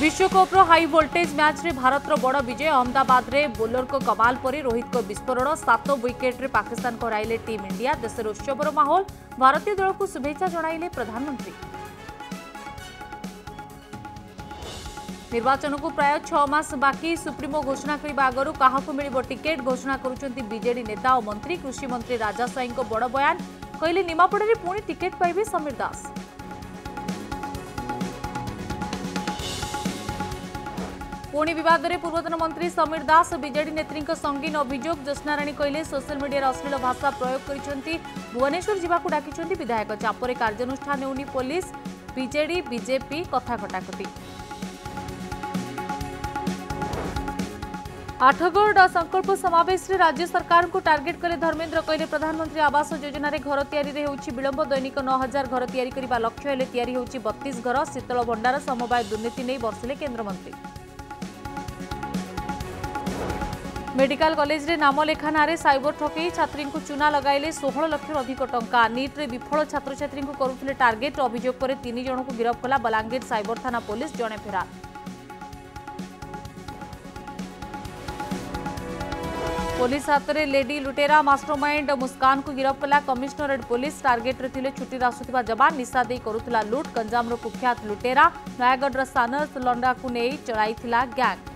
विश्वकप्र match म्याच्रे Bharat बड विजय अहम्मदाबादले बोलरको कबाल परि रोहितको विस्फोरण सात रे पाकिस्तान टीम इंडिया देश र उत्सवर माहौल भारतीय दल को शुभेच्छा प्रधानमंत्री को प्राय निर्वाचनको मास बाकी सुप्रीमो घोषणा आगर क्या मिल टिकेट घोषणा नेता और नेता कृषि मंत्री राजा स्वईको बड बयान कहिले निमापडे पू टिकेट टिकेट समीर दास ପୁଣି ବିବାଦରେ ପୂର୍ବତନ ମନ୍ତ୍ରୀ ସମୀର ଦାସ ବିଜେଡି ନେତ୍ରୀଙ୍କ ସଙ୍ଗୀନ ଅଭିଯୋଗ ଜ୍ୟୋତ୍ସ୍ନାରାଣୀ କହିଲେ ସୋସିଆଲ ମିଡିଆରେ ଅଶ୍ଳୀଳ ଭାଷା ପ୍ରୟୋଗ କରିଛନ୍ତି ଭୁବନେଶ୍ୱର ଯିବାକୁ ଡାକିଛନ୍ତି ବିଧାୟକ ଚାପରେ କାର୍ଯ୍ୟାନୁଷ୍ଠାନ ନେଉନି ପୋଲିସ ବିଜେଡି ବିଜେପି କଥା କଟାକଟି ଆଠଗଡ଼ ସଂକଳ୍ପ ସମାବେଶରେ ରାଜ୍ୟ ସରକାରଙ୍କୁ ଟାର୍ଗେଟ୍ କଲେ ଧର୍ମେନ୍ଦ୍ର କହିଲେ ପ୍ରଧାନମନ୍ତ୍ରୀ ଆବାସ ଯୋଜନାରେ ଘର ତିଆରିରେ ହେଉଛି ବିଳମ୍ବ ଦୈନିକ ନଅ ହଜାର ଘର ତିଆରି କରିବା ଲକ୍ଷ୍ୟ ହେଲେ ତିଆରି ହେଉଛି ବତିଶ ଘର ଶୀତଳ ଭଣ୍ଡାର ସମବାୟ ଦୁର୍ନୀତି ନେଇ ବର୍ଷିଲେ କେନ୍ଦ୍ରମନ୍ତ୍ରୀ मेडिकल कॉलेज रे नाम लेखा नारे साइबर ठके छात्री को चूना लगे षोह लक्ष अधिक टा निट्रे विफल छात्र छात्री को करुले टार्गेट अभोग पर तीन जन को गिरफ्त कला बलांगीर सबर थाना पुलिस जड़े फेरा पुलिस हाथ में लेडी लुटेरा मास्टरमाइंड मुस्कान को गिरफ्त कला कमिश्नरेट पुलिस टार्गेट्रे छुट्टी आसुवा जवान निशा दे करुला लुट गंजाम कुख्यात लुटेरा नयगढ़ सानस लंडा को नहीं चलता गैंग